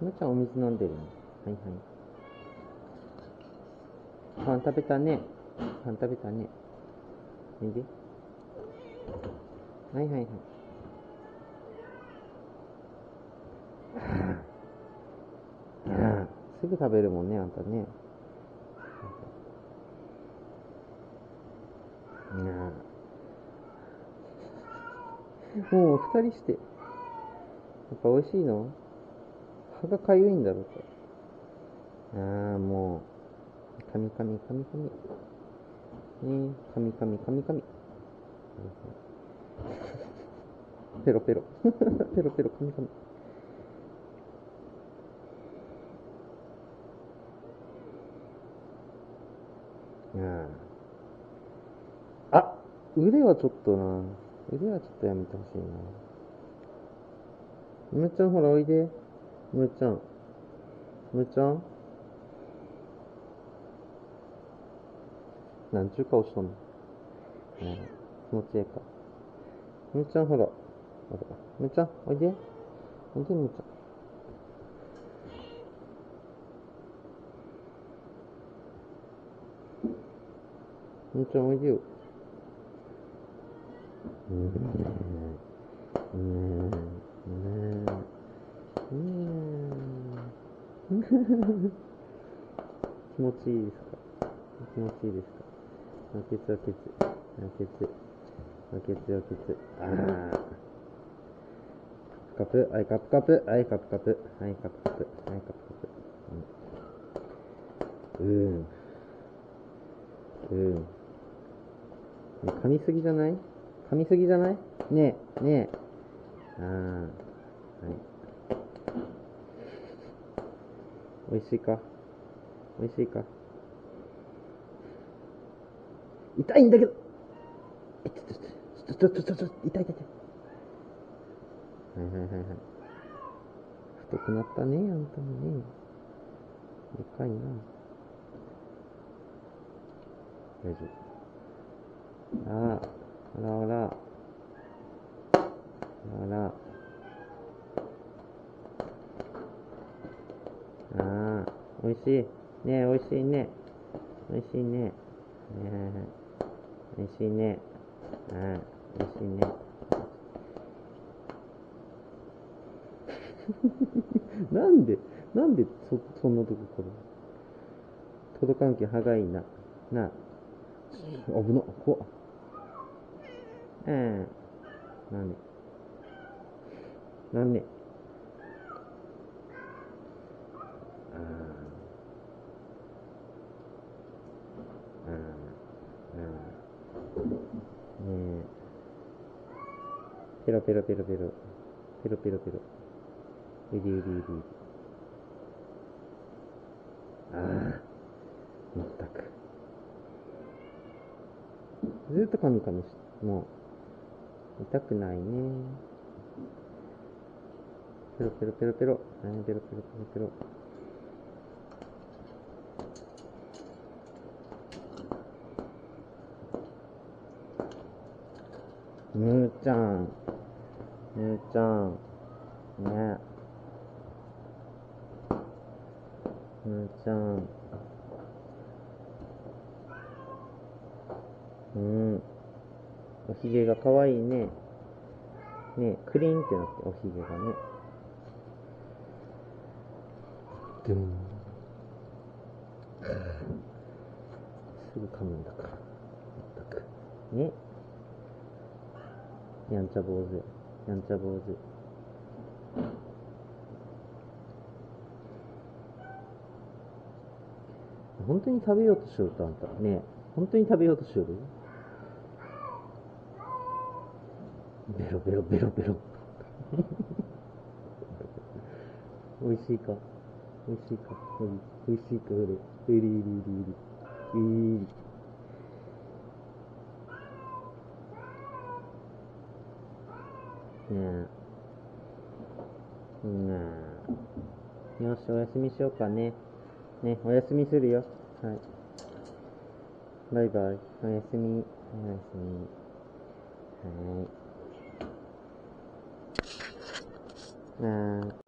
むちゃんお水飲んでるね。はいはい。パン食べたね。パン食べたね。いいで。はいはいはい。すぐ食べるもんね、あんたね。もう二人して。やっぱ美味しいの？歯がかゆいんだろうか。ああ、もう、かみかみかみかみ。ねえ、かみかみかみかみ。ペロペロ。ペロペロ、かみかみ。ああ、腕はちょっとな。腕はちょっとやめてほしいな。むーちゃんほらおいで。むーちゃん。むーちゃん？なんちゅう顔しとんの、うん、気持ちええか。むーちゃんほら。ほら。むーちゃん、おいで。おいで、むーちゃん。むーちゃんおいでよ。うん。うん。うん。気持ちいいですか？気持ちいいですか？おけつおけつ。おけつ。おけつおけつ。ああ。カプ、はい、カプカプ、はい、カプカプ、はい、カプカプ、はい、カプカプ。うん。うん。噛みすぎじゃない噛みすぎじゃないねえ、ねえ。ああ。はい。美味しいか？美味しいか？痛いんだけどえ、ちょっと、ちょっと、ちょっと、ちょっと、痛い痛い痛い。はいはいはいはい。太くなったね、あんたもね。でかいな。大丈夫。ああ、あらあら。あら。美味しい。ねえ、美味しいね。美味しいね。ね、美味しいね。ああ、美味しいね。なんで、なんでそ、そんなとこから。届かんけ歯がいいな。なあ。危な、怖っ。うん。なんで？なんで？ペロペロペロペロ。ペロペロペロ。うりうりうり。ああ、まったく。ずっと噛み噛みして、もう、痛くないね。ペロペロペロペロ。ペロペロペロペロ。むーちゃん。むーちゃん。ね。むーちゃん。うん。おひげがかわいいね。ねクリーンってなって、おひげがね。でも、すぐ噛むんだから。まったく。ね。やんちゃ坊主。やんちゃ坊主。本当に食べようとしよるとあんた。ね本当に食べようとしよる？ベロベロベロベロ。美味しいか？美味しいか？美味しいか？うりうりうりうりうり。うり。ねえ。ねよし、お休みしようかね。ね、お休みするよ。はい。バイバイ。おやすみ。おやすみ。はい。あー。